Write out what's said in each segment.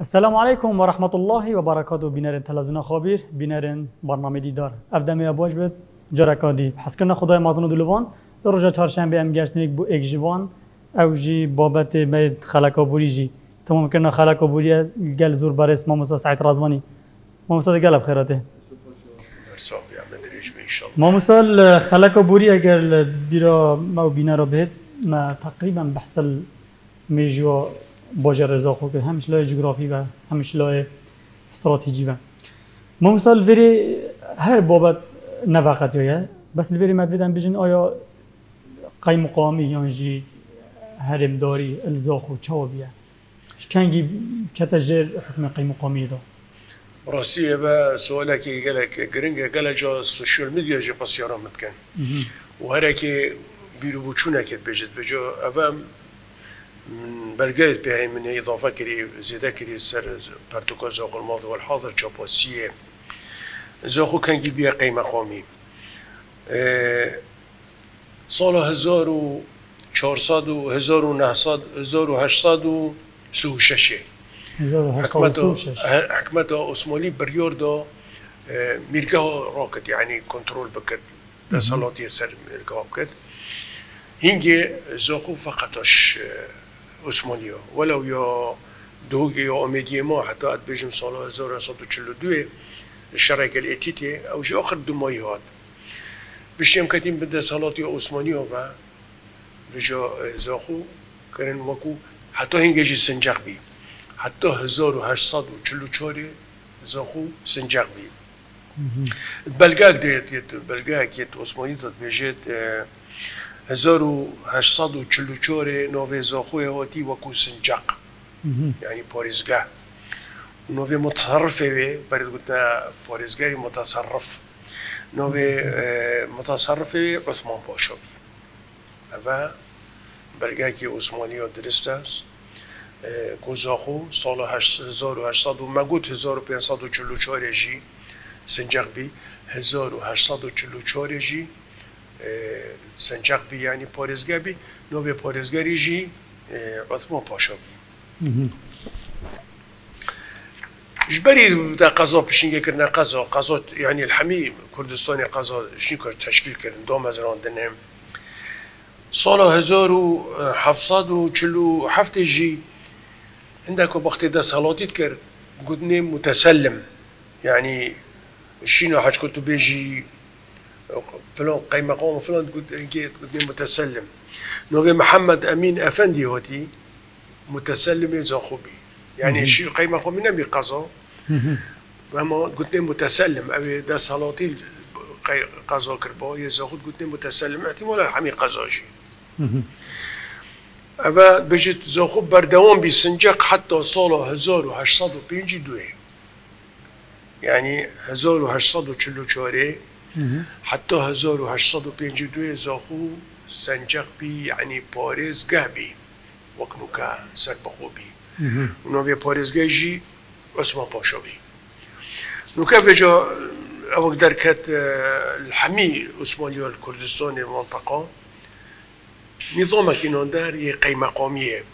السلام علیکم و رحمت الله و برکاته بینرین تلویزیون خابیر بینرین برنامه دیدار افدمی ابواج بد جرکادی حس کردن خدای مازن دلوان در روز چهارشنبه هم گشت بو ایک جوان او جی بابت مید خلکابوری جی تمام کردن خلکابوری گل زور برس ما موسی سعید رازمانی ما موسی گل بخیراته ما مثال خلکابوری اگر بیرا ما بینا را بهت ما تقریبا بحثل میجوا باجه رضا خو که همش لای جغرافی و همش لای استراتژی و. ما مثال وری هر بابت فقط یا بس وری مدویدن بجن آیا قیم مقامی یا جی هرم داری الزاخ و چوابیه کنگی کتجر حکم قیم مقامی دا راستی با سوالی که گله گرینگ گله جا سوشیال میدیا جا پسیارا متکن و هر که بیرو بوچونه کت بجد بجا اوام من بلقيت بهاي من إضافة كري زيادة كري سر برتقال زوق الماضي والحاضر جابوسية زوخو كان جي بيها قيمة قومي. سال هزار و چهارصد و هزار و نهصد هزار و و سه و ششه حكمت عثماني بريور دا ميرقا راكت يعني كنترول بكت ده صلاتي سر ميرقا بكت عثمانی ها ولو یا دوگ یا آمیدی ما حتی ات بیجم سال 1942 شرک الاتیتی أو جا آخر دو ماهی هاد بشتیم کتیم بده یا عثمانی ها و بجا زاخو کرن وکو حتی هنگه جی سنجق بی حتی 1844 زاخو سنجق بی دید ديت بلگاك يت عثماني دت بيجيت 1844 نوی زاخوی هاتی وکو سنجاق. یعنی پاريزگاه نوی متصرفه وی برید گوتنا پاريزگاری متصرف. نوی متصرفه عثمان پاشا بی. و بلگه که عثمانی ها درست است گوزاخو سال 1800 و مگوت 1544 جی سنجاق بی. 1844 جی سنجاق بی یعنی پارێزگا بی نوێ پارێزگەری ژی عثمان پاشا بی. جبري دا قضا بشين كرنا قضا. قضا يعني الحمي كردستاني قضا شنو كر تشكيل كرن دو مزران دنهم سال 1747 جي عندك وقت دا صلاتي تكر قدني متسلم. يعني شنو حاج كنت بيجي فلان قيمة قوم فلان جيت قدني متسلم. نوغي محمد أمين أفندي هوتي متسلم زاخوبي يعني شي قيمة قوم نبي قضاء وما قلت متسلم. أبي ده صلاتي قضاء كربا يزاخد قلت متسلم احتمال الحمي قضاء شي. أبا بجت زاخوب بردوام بسنجاق حتى صال 1852 يعني 1844 حتى 1852 زاخو سنجاق بي يعني باريس قهبي وكنوكا سربخو بي ونوفي باريس جي عثمان باشا بي نوكا فيجا او دركت الحمي عثماني الكردستاني المنطقة نظام كينون دار هي قيمة قومية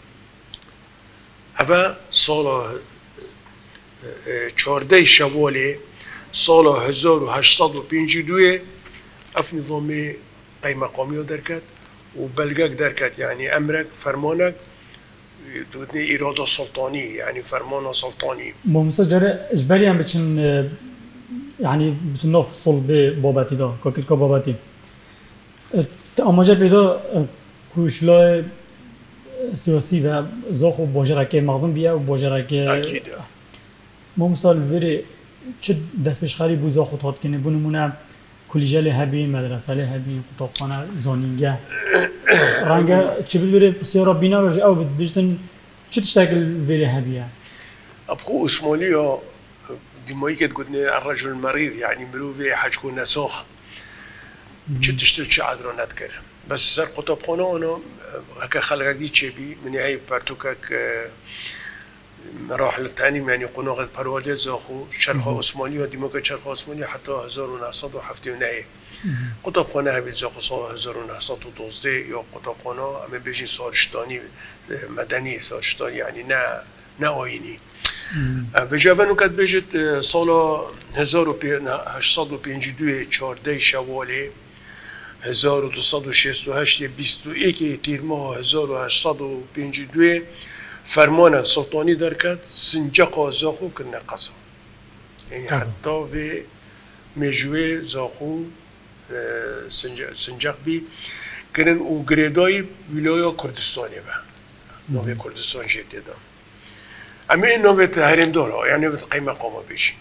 أبا صالة چارده شواله سال 1852 اف نظام قیم مقامی درکت و بلگک درکت یعنی امرک فرمانک دودنی ایراد سلطانی یعنی فرمان سلطانی. موسى جرى اجباري هم بچن يعني بچن نفصل ببابتي دا كاكيت بابتي اما جا پیدا کوشلا سیاسی و زاخ و باجرکه مغزم بیا و باجرکه اکید ما مثال وری چه دست پیش خری بوزا خود هات کنه بنمونه کلیجل هبی مدرسه هبی کتابخانه زانینگه. رنگ چه بید بره سیارا بینا رو او بید بجتن چه تشتاكل ویری هبیه؟ ابخو اسموليو ديما كي تقولني الرجل المريض يعني ملوفي حاجكون نسوخ شو تشتل شي عادرو نذكر بس سر قطب خونه مراحل التعليم يعني قناغ پروارديت زاخو شرخ عثماني وديما كان شرخ عثماني حتى 1970 ونهي قطب خانه هبي زاخو سال 1912 يا قطب خانه اما بيجين سارشتاني مدني سارشتاني يعني نه نه آيني و جوانو کد بجت سال 1852 14 شواله 1268 21 تیر ماه 1852 فرمان سلطانی در کرد سنجق زاخو کنه قصا یعنی. حتی به مجوه زاخو سنجق بی. کنن و گریدای ولایا کردستانی با نوی کردستان جدی دام اما این نوی هرم داره یعنی نوی قیمه قامه بیشی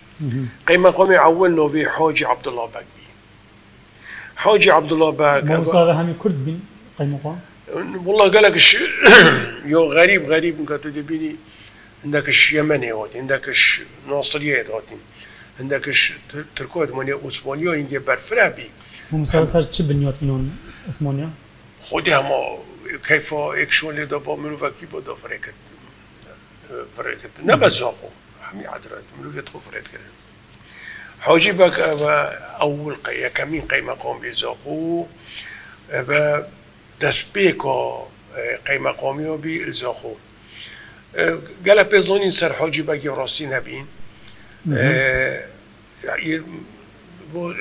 قيمة قومي أول نوبي حاجي عبد الله باك بي حاجي عبد الله باك ما صار همي كرد بين قيمقام والله قال لك ش... يو غريب غريب انك تدبيني بيني عندك اليمني هوتي عندك الناصريات هوتي عندك تركوت من أسبانيا عندي برفرابي مسلسل چه بنیاد منون أسبانيا؟ خودي هما كيف اكشون دا دابا منو فاكي بودا فريكت فريكت. فرکت نه بزاقو همی عدرات منو فيتخو تو فرکت حوجي حاجی أول قيمه كمين قيمة قوم بزاقو بزاخو أبا دسبيكو قيمة قومي بالزاخو قال بيزونين سر حاجي بك راسي نبين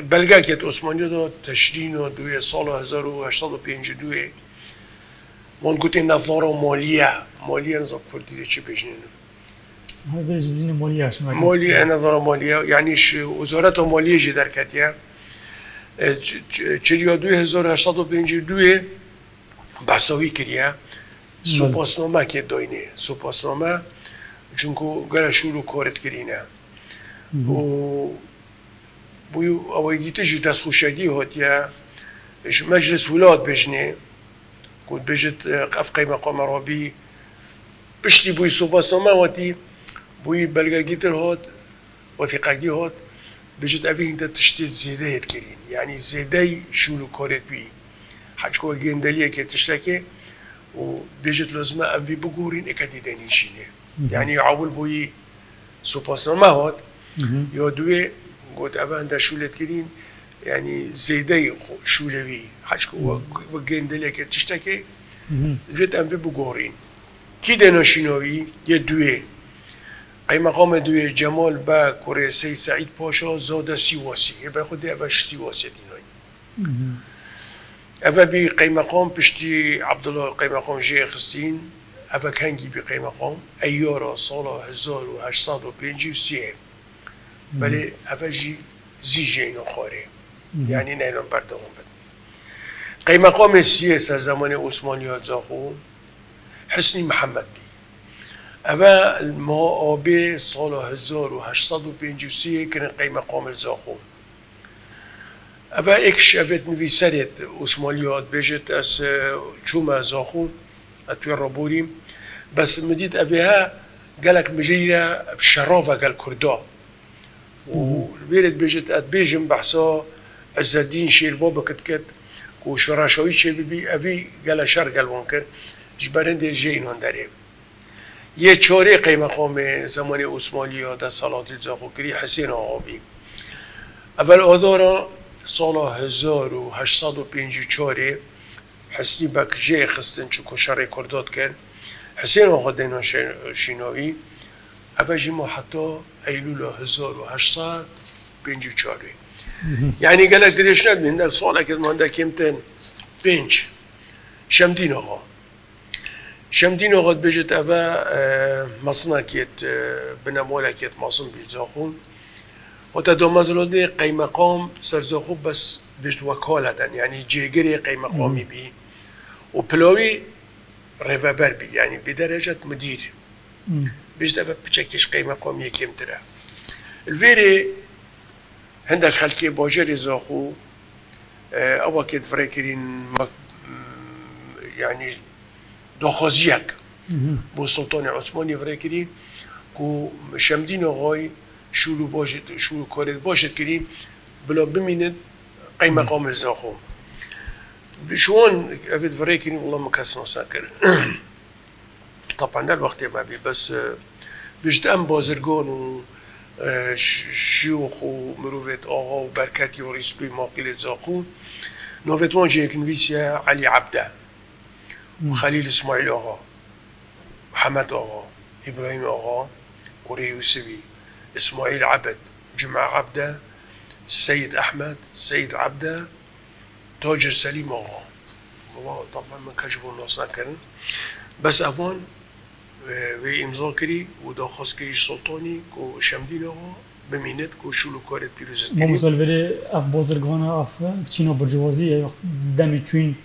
بلگاکت عثمانی دا تشرین و دوی سال 1852 من گوتی نظاره مالیه مالیه نظام کردی چی بجنین هذا يجبني مولياش ما مالیه نظاره مالیه یعنی وزارت مالیه جی در کتیه چریا دوی 1852 بحثاوی کریه سپاسنامه که داینه سپاسنامه چونکو گره شروع کارت کرینه و بوی اوی گیته جی دست خوشگی هاتیه اش مجلس ولاد بجنه کود بجت اف قیمه قام رابی. پشتی بوی صوباس نامه واتی بوی بلگه گیتر هات وثیقگی هات. بجت اوی هنده تشتی زیده هت کرین یعنی زیده شولو کارت بی. حج کو گندلیه که تشتکه و بجت لازمه اوی بگورین اکدی دنیشینه یعنی عول بوی صوباس نامه هات یا دوی گوت اوه هنده شولت کرین یعنی زیده شولوی حج کو و گندلیه که تشتکه ویت ام بگورین. کی دناشیناوی یه دوی. ای مقام دوی جمال با کره سی سعید پاشا زاده سیواسی. یه بر خود اوش سیواسی دینای اوه بی قی مقام پشتی عبدالله قی مقام جه خستین اوه کنگی بی قی مقام ایارا سال 1853 ولی اوه جی زی جینو خواره یعنی نیران بردارم بد قی مقام سیاس از زمان عثمانیات زاخو حسنی محمد بی اما ما آبی سال 1853 کنه قی اما ایک شفت نویسرت عثمانیات بجت از چوم زاخو اتوی رابوریم بس مدید اویها قالك مجينا بشرافة قال كردا وبيرد بيجت اد بيجم بحصا عز الدين شير بابا كت كت وشراشوي شي بي افي قال شر قال ممكن جبرن دي جين هندري یه چاره قی مقام زمان عثمانی ها در سلاطین زاخوکری حسین آقابی. اول آدارا سال 1854 حسنی بک جه خستن چو کشار کرداد کرد حسین آقا دینا شیناوی اول جی ما حتی ایلول 1854 یعنی گلک دریش ندمین در سال که من در کمتن پنج. شمدین آقا. شمدين وقت بجت كيت بنمولا كيت مصن بالزاخون و دو مزلودی قیمقام سرزاخو بس دشت وکالتن یعنی جیگری قیمقامی بی. و پلاوی روبر بی یعنی به درجت مدیر. بیشتر بتشكيش پچکش قومي کم تره. الویری هندک خلکی باجر زاخو آه، أو کد فرکرین يعني دخوزيك بو السلطان عثماني فريكري كو شمدين غوي شروع باشد شروع کارد باشد کردیم بلا بمیند قی مقام الزاخو شون افید وره کردیم والله مکس ناسا کرد. طبعا در وقتی ما بی بس بجد ام بازرگان و شیوخ و مروفت آقا و برکتی و رسپی ماقیل زاخو. نوفتوان جیک نویسیا علی عبده. خلیل اسماعیل آقا. محمد آقا. ابراهیم آقا. كوري يوسفي إسماعيل عبد جمعة عبده السيد أحمد السيد عبده تاجر سليم آقا بابا طبعا من کشف و ناس نکردن بس اوان آه، و امضا کری و داخواست کری سلطانی که شمدین آقا بمینت که شلو کارت پیروزت ما کری مثال وری اف بازرگان اف چینا برجوازی یا دمی چوین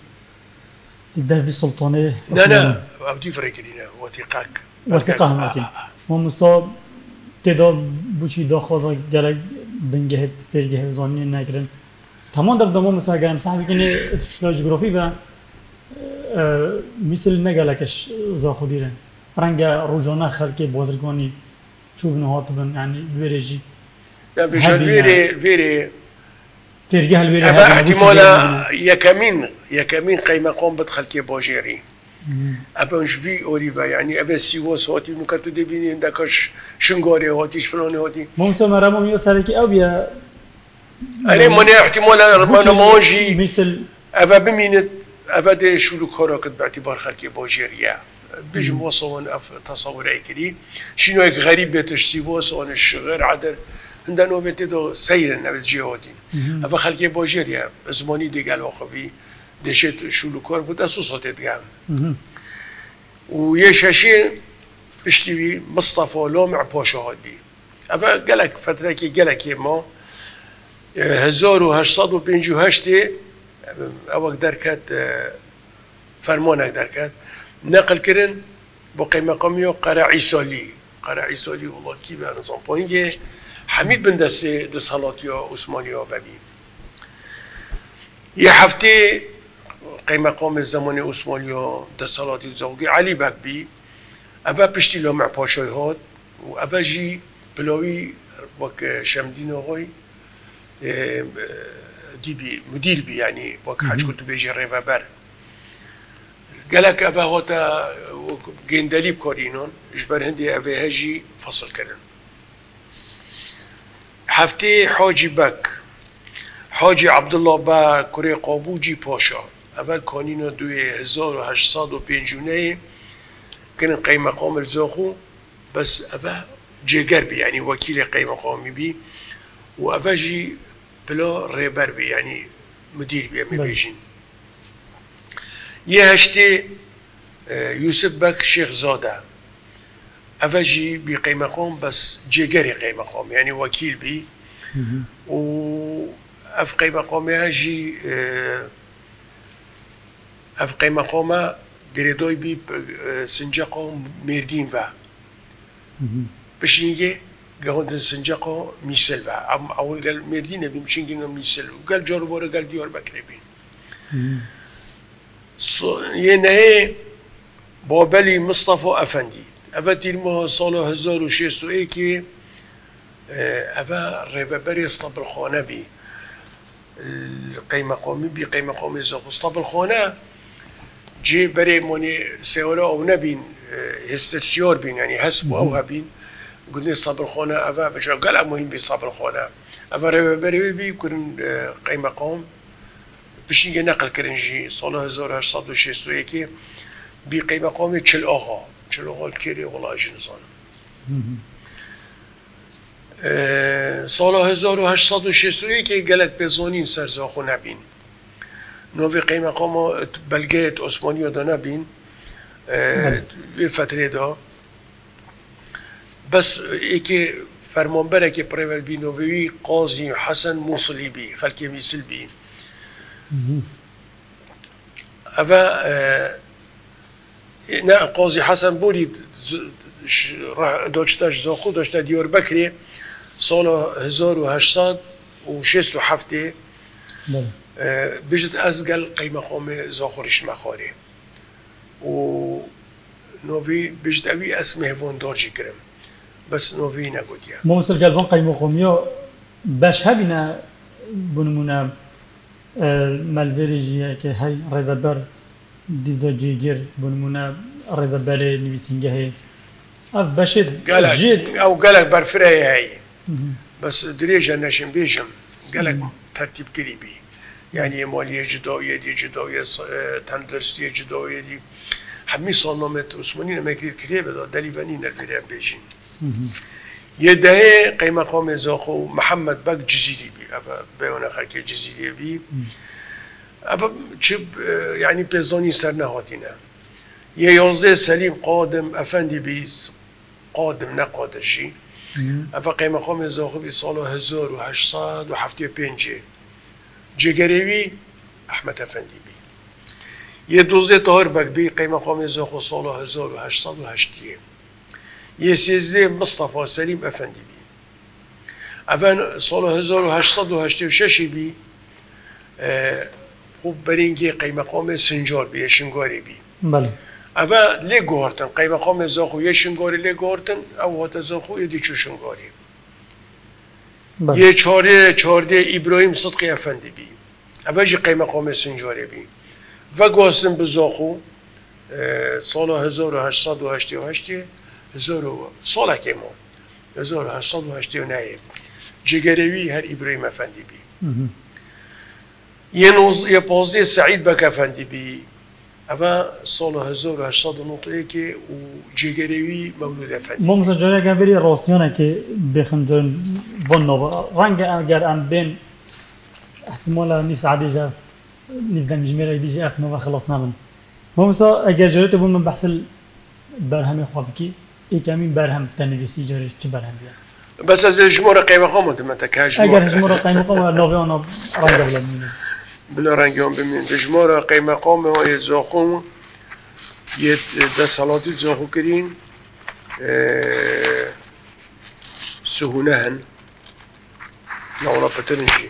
دوی سلطانه نه نه أو دی نه وثیقک وثیقه هم اکن ما مستا تدا بوچی داخوازا گلک بنگه فرگه زانی نگرن تمام دب دما مثلا گرم صاحبی کنه اتشلا جغرافی اه، مثل نگلکش زاخودی رن رنگ روزانه خلک بازرگانی چوب نهات بن یعنی ویرجی ویری ویری فرگه هل ویری اما احتمالا يكمين يكمين قيمة قوم بدخل كي باجيري افا اونش في اوريفا يعني افا سيواس هاتي نكتو دي بيني عندكش شنغاري هاتيش فلاني هاتي ما مثلا مرمو ميو سرکی او بیا. انا من احتمالا ربنا ماجي مثل افا بمينت افا دي شلوك هراكت باعتبار خلكي باجيريا بيجم وصلون اف تصور ايكري شنو هيك غريب بيتش سيواس وانش غير عدل عندنا نوبتي دو سيرن نبت جهاتين افا خلكي باجيريا زماني دي قال وخفي دشت شلوكار بود اسوسات دقام ويا شاشين بشتوي مصطفى لومع بوشهاد بي افا قالك فترة كي قالك ما هزار و هشتصد و پنج و هشتی اوک درکت فرمانک درکت نقل کرن با قیمه قامی و قرعی سالی قرعی سالی والله کی به نظام پایینگه حمید بن دست دست حالات یا عثمانی ها ببی یه هفته قیمه قام زمان عثمانی ها دست حالاتی زوگی علی بک بی اوه پشتی لامع پاشای هات و اوه جی بلاوی وک شمدین آقای دي بي مدير بي يعني وك حاج كنت بيجي ريفا بر. قالك ابا هوتا جندليب كورينون جبر هندي ابي هجي فصل كرن حفتي حاجي بك حاجي عبد الله با كوري قابوجي باشا اول کانین دوی هزار و هشتصاد و پینجونه کنن قیم قام الزاخو بس ابا جگر بی یعنی وکیل قیم قامی بی و ابا جی بلا ریبر بی یعنی مدیر بی امی بیجین یه هشته آه، یوسف بک شیخ زاده. ابا جی بی قیم قام بس جگر قیم قام یعنی وکیل بی. و اف قیم قامی جی آه اف قيمة قوم گریدوی بی سنجاقو مردین و بشینگه گهوند سنجاقو میسل و ام اول قال مردين بيمشين میسل وقال جارو بورا قال ديور بكري بين ص- ينهي بابلي مصطفى افندي افتي المه صالو هزار و شيست و ايكي اه، افا ريفابري اسطبل خانه بي القيمة قومي بي قيمة قومي زاق اسطبل خانه جي بري موني سيورا او نبين اه، هسترسيور بين يعني هسبو او هبين قلنا صبر خونه افا بشا قال مهم بي صبر خونه افا ريفابري بي كن اه، قيمة قوم باش نجي نقل كرنجي صالة هزار هشتصد و شست و یکی. بی قیمة قومی چل آقا. چل آقا الكيري والله جنزان سال 1861 گلک بزانین سرزاخو نبین. نوی قیمه قام بلگیت عثمانی دا بین به آه، فتره دا بس ایکی فرمانبره که پریول بی نووی قاضی حسن موصلی بی خلکی میسل بی اما نه قاضی حسن بودی داشتش زاخو داشت دیار بکری سال 1867 بله بجد أزقل قيمة قومي زاخورش مخاري و نوفي بجد أبي اسمه فون دارجي كرم بس نقول يا ما مثل قلبان قيمة قومية باش هبنا بنمونا مالفيريجي که هاي ريفابر ديدا جيجر بنمونا ريفابر نويسينجه هي اف قالك جيد أو قالك برفراية هاي بس دريجة نشم بيجم قالك ترتيب قريبي يعني مالية جداوية دي جداوية ص- آه، تندرستية جداوية دي همي صنامت عثماني لما يكريت كتابة دا دليفاني نردريان بيجين یه دهه قیمه قام زاخو محمد بک جزیری بی اما بیان خلک جزیری بی. اما چه یعنی پیزانی سر نهاتینه یه یازده سلیم قادم افندی بی قادم نقادشی اما قیمه قام زاخو بی سال 1875 جگریوی احمد افندی بی. یه دوزه طاهر بک بی قیمه قام زاخو سال 1880 یه سیزده مصطفى سلیم افندی بی. اول سال 1886 بی خوب برینگی قیمه قام سنجار بی شنگاری بی. بله. اول لی گوهرتن قیمه قام زاخو یه شنگاری لی گوهرتن او هات زاخو یه دیچو شنگاری. بله یه چاره چارده ابراهیم صدقی افندی بی. اول جی قیمه قام سنجاری بی. و گواستن به زاخو سال 1888 هزار و سال که ما 1889 جگروی هر ابراهیم افندی بی. یه نوز یه پازده سعید بک افندی بی. اما سال 1891 که او جگروی مولود افندی ما مثلا جایی اگر راستیانه که بخن جان وان نوا رنگ اگر ام بین احتمالا نیف سعدی جا نیف دم جمیره دیجی اف نوا خلاص نبن ما مثلا اگر جاری تبون من بحث برهم خواب کی ای کمی برهم تنویسی جاری چه برهم بیا بس از جمهور قیمه خامد من تکه اگر هجمو را قیم قام ناوی آنا بلا رنگیان بمین جمهور قیمه قام های زاخوم یه ده سالاتی زاخو کرین سهونه هن. نولا پترنجی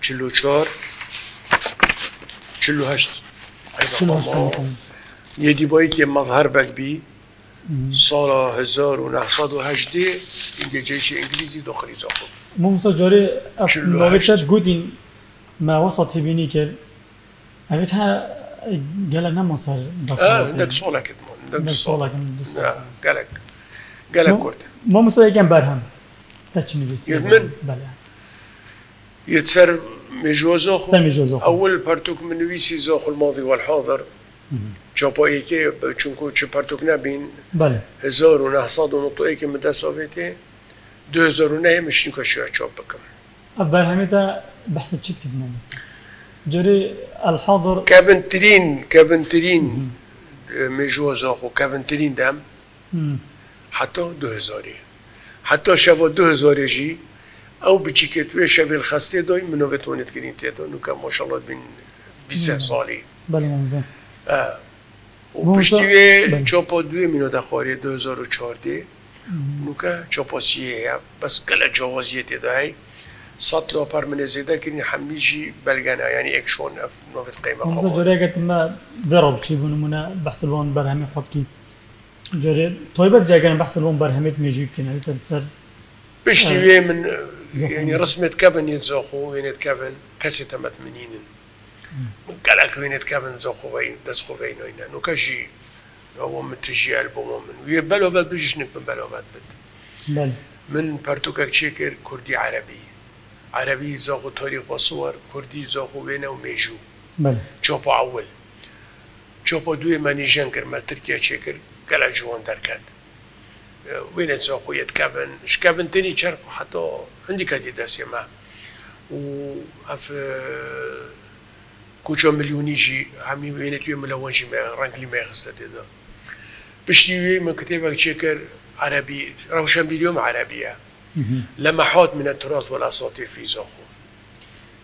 چلو چار چلو هشت. یه دیبایی که مظهر بک بی. سال 1908 اینگه جیش انگلیزی داخلی زاخو مثلا جاری اف. تش گودین ما وسط بینی که اوید ها گله عندك صولك ادمون عندك بس صولك صالح كان اه قالك قالك قلت ما مثلا يكن برهم. تاتش نویسی؟ يدمن؟ بله. يتسر مجوزوخ سر مجوزوخ. اول بارتوك من نويسي زوخ الماضي والحاضر. جابا ايكي چونكو چه بارتوك نبين بله. هزار و نهصد و نطو ايكي من دساويتي دو هزار و نه مش نكو شو چوب بكم اف برهمي تا بحث ما مثلا جوري الحاضر كافن ترين كافن ترين مجوزوخ وكافن ترين دم؟ مم. حتی دو هزاری. حتی شوا دو هزاری جی او بچی که توی شوی الخسته دای منو بتونید کرین تیدا نو که ماشاءالله بین 20 سالی. بله ممزن پشتیوی بله. چاپا دوی منو دخواری 2014 نو که چاپا سیه بس گل جوازیه تیدای سطل و پر من زیده حمی جی بلگنه. یعنی اکشون اف نوفت قیمه ممزن خواه. جوري ما ضرب شي بنمونا بحث الوان برهمي جوري طيبت جاكن بحث الوان برهمي ميجيب كنا تسر پشتیوی من زخم. یعنی رسمت کفن یتزاخو وینت کفن کسی تمت منینن. وین دست خو وین اینا نو کشی او من تجی البوم من وی بلو بد بجش نک من پرتوکک چیکر کردی عربی عربی زاخو تاریخ و صور کردی وینه و میجو بله چوپا اول چوپا دوی منی جن کر مال ترکیه چیکر قلق جوان درکد وين تسوق يد كافن اش كافن تاني تشارك حتى عندي كادي داسي ما و اف كوشو مليون يجي عمي وين تيوم ملون جي ما رانك لي ما يخصت ده بشتي من كتابك تشكر عربي روشن باليوم عربية لمحات من التراث والاساطير في زاخو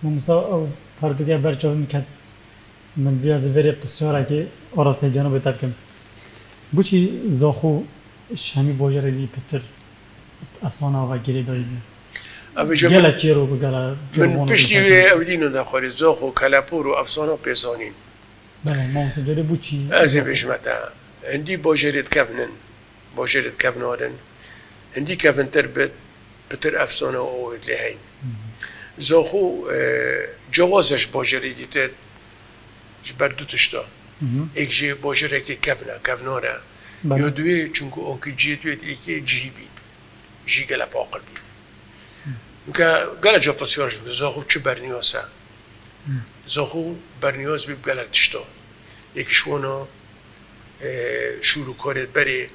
ممسا او پرتوگه برچاو می‌کرد من بیا از وری قصیاره که آراسته جنوب تبکم بوچی زاخو شمی باجر دی پتر افسانه و گری دایی بی أبي گله جمال چی رو گله من بشتي اودينو داخل زاخو كالابور وافسانه بيزانين بله ما مثلا جوری بوچی ازي بجمتا عندي بوجرة كفنن بوجرة كفنورن عندي كفن تربت بتر افسانه اوت لهين زاخو جوازش بوجرة ديتر جبردو تشتا مهم. ایک جی بوجره که کفنه کفناره بله یا دوی چونکو اونکی جی دوید ایکی جی بی جی گله پاقل بی نکه گله جا پسیارش بگه زاخو چه برنیاسه زاخو برنیاز بی گله تشتا یکی شوانا شروع کرد بری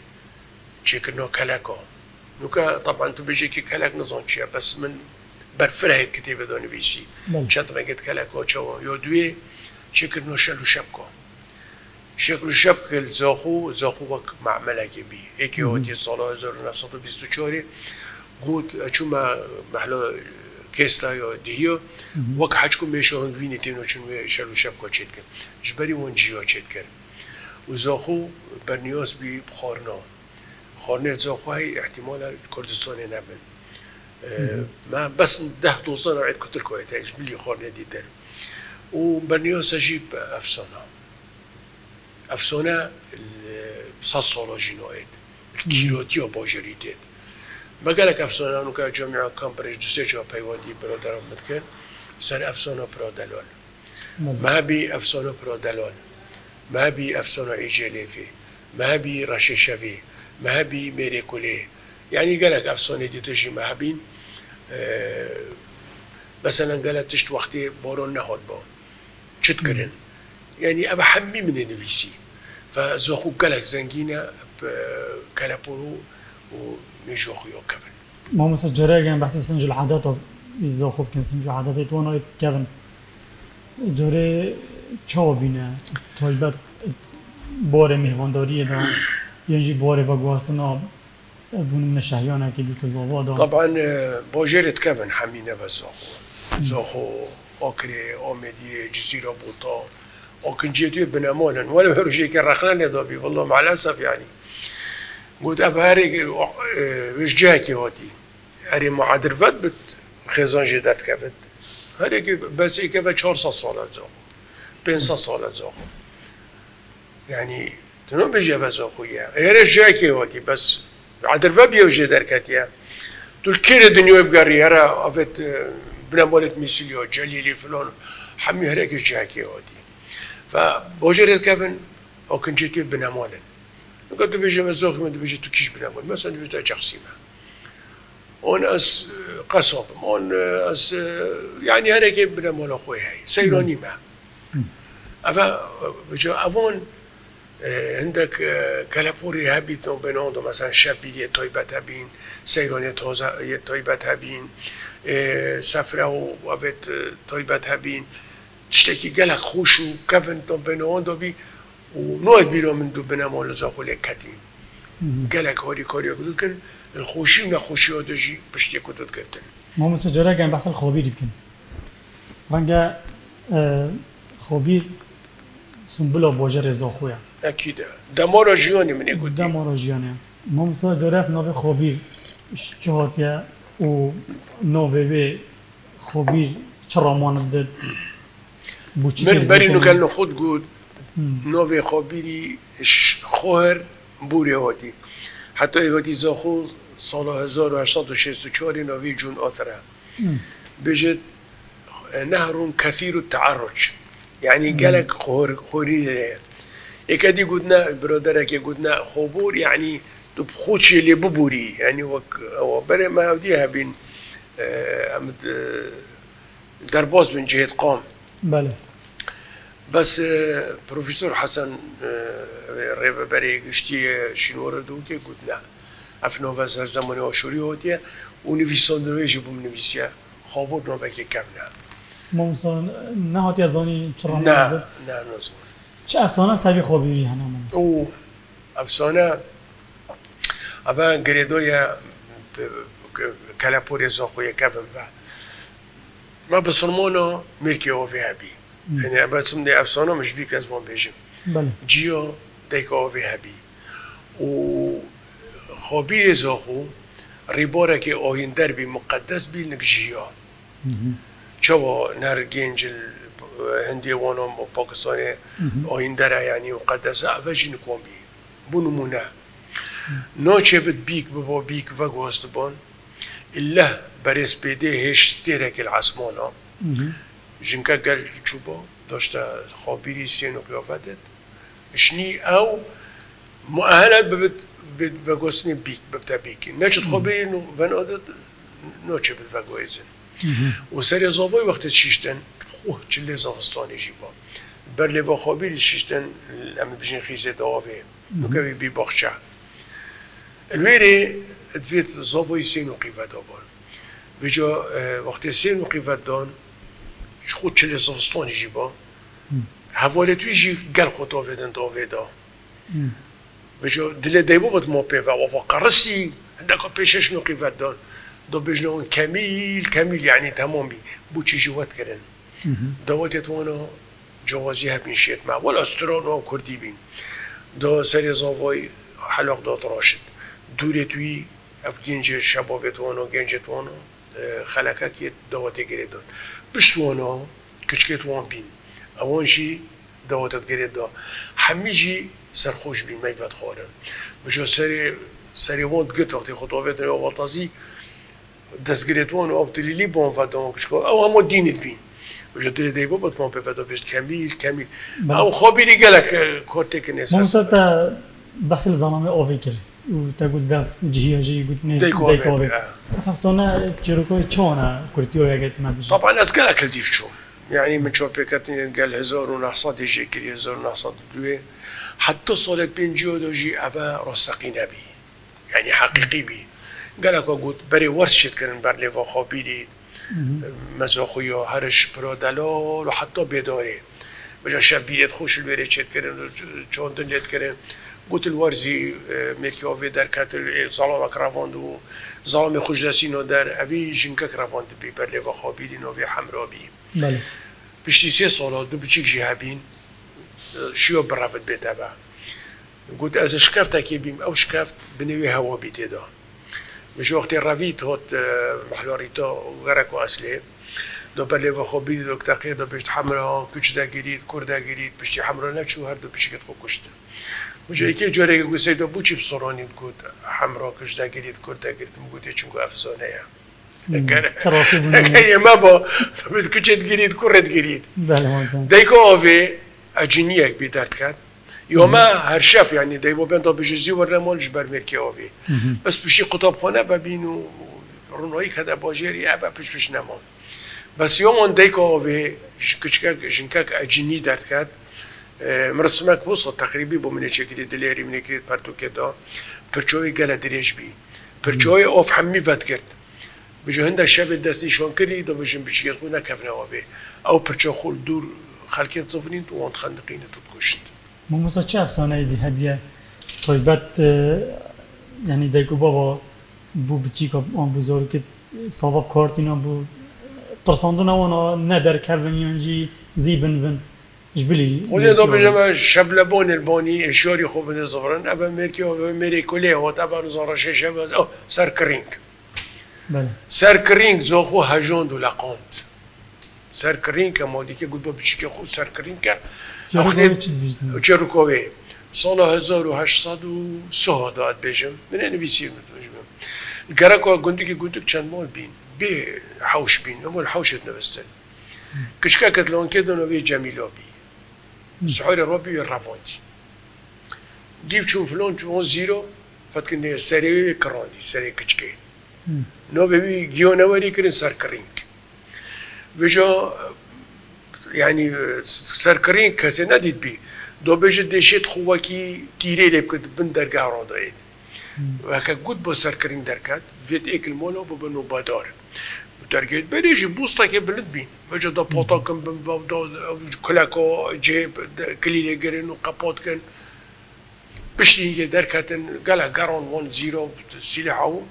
چکرنا کلکا نوکا طبعا تو بجی که کلک نزان چیه بس من برفره هید کتیبه دانی بیسی. چند رنگت کلکا چوا یا دوی چکرنا شل و شب کن شکل شب کل زاخو زاخو وک معمله که بی ایکی هاتی سال 1924 gut çuma mahlo كيستا يو ديو وك حجكم هون فيني تينو چون شلو شبكو چتكن جبري ون جيو چتكن وزاخو برنياز بي بخارنا خارنا زاخو هي احتمال كردستان نبل ما بس ده دوزان عيد كتر كويت إيش بلي خارنا دي در وبرنياز أجيب افسانه افسانه صد سالا جنايت كيروتي و بەگەلک ئەفسۆنانکە جۆمیان کۆمپریش دوسێکەوە پەیوەندی برۆدەرم بکەن سەر ئەفسۆنە پرۆدەلۆن مابی ئەفسۆنە پرۆدەلۆن مابی ئەفسۆنە ئیژێلێفی مابی ڕەشیشەوی مابی مێرێکولێ. یعنی گەلک ئەفسۆنی دیتەژی مابین آه، مثلاً گەلە تشت وەختی بۆرۆن نەهۆت بۆ. چتکردن یعنی ئەمە هەممی من نویسی. زۆخ و گەلک زەنگینە آه، کەلەپۆر و وميجوخو يو كفن ما مثل جرا يعني بحث سنج العادات إذا خوب كان سنج العادات وانا كفن جرا چاو بینه. طایبت بار مهمانداری دا. یعنی بار و گواستنا بون من شهیانه که دیت زاوا دا. طبعا باجرة كفن حمينا بزاخو زاخو. اوكري اومدي جزيرة بوطا وكن جيتو بنمونا ولا هرجي كان رخنا لدوبي والله مع الاسف بود اف هری وش جه کی هاتی هری معادر ود بود خزان جدت کرد هری که بس ای که به 400 سال از آخو 500 سال از آخو یعنی تنو بجی بس آخویه هری جه کی هاتی بس عادر ود بیوجه درکتیه تو الكير دنیا بگری هر آفت بنا مولد ميسيليو جليلي فلون حمي هريك جاكي ودي فبوجر الكفن أو كنت کفن بنا مولد بنامولا قلت له بيجي مزوق من بيجي تكيش بنامول مثلا بيجي تشخصيمة اون اس قصب اون اس يعني هريك بنامول اخوي هاي سيروني ما افا بيجي افون عندك كالابوري هابيت بنوندو مثلا شبيلية طيبة هابين سيروني توزا طيبة هابين سفره وابت طيبة هابين تشتكي قالك خوش وكفن تو بينهم دوبي ونوعد بيرو من دو بنا مول زاقو لكتين قالك هوري كوريو قلت كن الخوشي ونا خوشي ودجي بشتي كنت تقتن ما مثل جرا كان بحث الخوبير يمكن رنجا خوبير سنبلا باجر رضا خويا اكيد دمار جيوني من يقول دمار جيوني ما مثل في نوع خوبير شهاتيا و نوبه خوبير چرامان دد من بري انه كان خود قود نوفي خبيري خوهر بوري هاتي حتى هاتي زاخو سال 1864 نوفي جون آثرة بجد نهر كثير التعرج يعني قالك خور خوري يكادي قلنا برادرك قلنا خبور يعني تبخوتش اللي ببوري يعني وك بري ما وديها بين درباز من جهة قام. بله. بس بروفيسور حسن ريبه بري قشتي شنو دوكي قلت لا اف نوفا زماني وشوري هوتيا ونفيسون دو يجي بوم نفيسيا خابور نوفا كي كامنا ما مثلا نه هاتی از آنی چرا نه نه نزون چه افسانه سوی خوابی و بسرمانو ملكي هو في هبي يعني بس من افسانه مش بيك لازم بيجي بله و خبير زاخو ريبورا كي اوين دربي مقدس بينك جيو شو نار جنج هندي وانم وباكستاني اوين درا يعني مقدسة افجي نكون بي بنمونا نوچه بد بيك ببا بيك وغوست بون إلا برس بيدي هش تيرك العصمانه جنكا قال تشوبو دوشتا خوبيلي سينو قيوفاتت شني أو مؤهلات ببت بگوسنی بیک ببتا بیکی نه چه خوبی نو بن عادت نو چه بد بگویزن و سر زاوی وقت شیشتن خوه چله زاوستانی جیبا بر لوا خوبی شیشتن اما بجین خیزه دعاوه نو که بی باخچه الویره ادویت زاوی سینو قیفت آبان بجا وقت سینو قیفت دان خود چلی زمستانی جیبا حواله توی جی گل خود داوه دا وجا دل دیبا بود ما پیوه و قرصی هندکا پیشش نو قیفت دان. دو بجنه اون کمیل کمیل یعنی تمامی. بو چی جوات کرن. دواتت وانا جوازی همین شیت ما ولا استران و کردی بین. دا سری زاوای حلاق داد راشد. دوره توی اف گنج شبابت وانا گنجت وانا گریدون بشت وانا کچکت وان بین. گرید دا همه جی سرخوش بین خوارن بجا سری سری وان گت وقتی خطابت و وطازی دەستگرێت وان ئەو تلیلی بۆم فاتەوە کشکۆ ئەو هەموو دینت بین. دل دی بابت ما بفتا بيشت كميل كميل او خبيري قالك كورتك ناس موسى تا بس اوفي كر وتقول داف جهيه جي قلت ني ديك أوفي. فصونا جيروكو تشونا كورتيو يا جت ما بيجي طبعا ناس قالك الزيف شو. يعني من شو بيكاتني قال هزار ونحصاد يجي كري هزار ونحصاد دوي حتى صولت بين جودو جي ابا رستقي نبي يعني حقيقي بي قالك قلت بري ورس شد كرن بر ليفا خابيري مزاخوی ها هرش پرا دلال و حتی بداره بجا شب بیرت خوش الویره چید کرن و چوندن لید کرن گوت الورزی ملکی آوی در کتل ظلام اکرواند و ظلام خوش دستینو در اوی جنک اکرواند بی بر لیوا خوابیدین و حمرا بی بله پشتی سه سالا دو بچیک جی هبین شیو برافت بیتا با گوت از شکفت که بیم او شکفت بنوی هوا بیتی دا مش وقت رویت هات محلوریتا غرق و اصله دو بله و خوبی دو کتاقی دو بشت حمرا کچ دا گیرید کرد گیرید پشتی حمرا نچو هر دو پشتی کت خو کشت مجا یکی جوره گو سید بو چی بسرانی بگود حمرا کچ دا گیرید کرد دا گیرید مگود چونگو افزانه ترافی بودن اگه ما با تو بید کچت گیرید کرد گیرید بله موسى دیکو آوه اجنیک بی درد کرد یا ما هر شف یعنی دیو بین تا بجزی و رمالش بر مرکی آوی بس پشی قطاب خانه و بینو رونایی کده باجری و پش پش نمان بس یا من دیک آوی کچکک جنکک اجنی درد کرد مرسمک بوسا تقریبی با منه چکری دلیری منه کرید پرتو کدا پرچوی گله دریش بی. پرچوی آف همی ود کرد. بجو هنده شب دست نشان کردی دو بجن بچی خو نکفنه آوی او پرچو خول دور خلکیت زفنین تو وان خندقین تو کشت. ما موسى چه افسانه دی؟ هدیه. طیبت یعنی دیگو بابا بو بچی که آن بزرگ که صاحب اینا بو. ترساندن وانا ندر کردن یانجی زیبن ون جبلی خودی دو بجم شب لبان البانی اشاری خوب ده زفرن ابا مرکی و مری کلی هات ابا نزارا شش او سر کرینگ بله سر کرینگ زاخو هجاند و لقاند سر کرینگ اما دیگه گود با بچی که خود سر کرینگ که جاروکوی چی بیجدن چروکوی سال 1803 داد بجم من نویسیم بجم گرکو گندی که گندک چند مال بین بی حوش بین اما الحوشت نوستن کشکا کتلون که دونوی جمیلا بی سحوري روبي رافونتي ديف تشوف لون تون زيرو فتكن سري كروندي سري كتشكي نو بي جيونا وري كرين سر كرينك بجو يعني سر كرين كسي نديت بي دو بيجو ديشيت خواكي تيري لي بن درقا رودايد هكا قد بو سر كرين دركات فيت ايك المولو ببنو بادار درګید به ریج بوستا کې بلد بین. مجه دا پوتا کوم بم و د کلاکو جی کلیله ګرینو قپوت کن. پشتی یه درکتن گلا گران وان زیرو سیلی هاو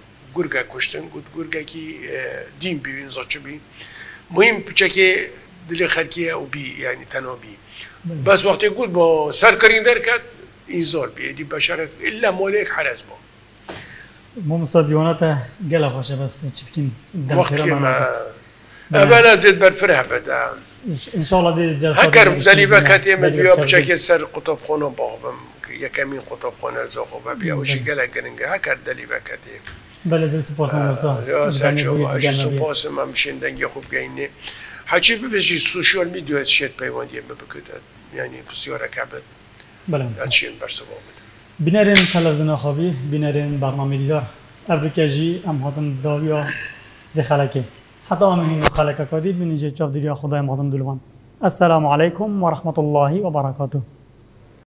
کشتن گود گرگا کی دین بیوین زاچ بی مهم پچه که دل خرکیه او بی یعنی تنها بی. بس وقتی گود با سر کرین درکت این زار بی دی بشارت الا مالک حرز با. ما موسى ديواناته قلب خوشه بس چبكين دم وقتی ما اولا دید بر فرح بدا ان شاء الله دي جلسات هکر دلی وقتی من بیا. بچکی سر قطب خونه باغم یکمین قطب خونه زاخو و بیا وشی بله. گله گرنگه هکر دلی وقتی. بله زي سپاس موسى یا دقلنا بيه. سپاس ما مشین دنگی خوب گینه هرچی بفشی سوشیال میدیو شد پیوندی بکتد یعنی بسیار کبد. بله موسى اچین بنرین تلویزیون خوابی بنرین برنامه دیدار. ابریکاجی ام هاتن داویا دی خلکه حتی آمین خلکه کادی بینیجه چاپ دریا خدای مازم دلوان. السلام علیکم و رحمت الله و برکاته.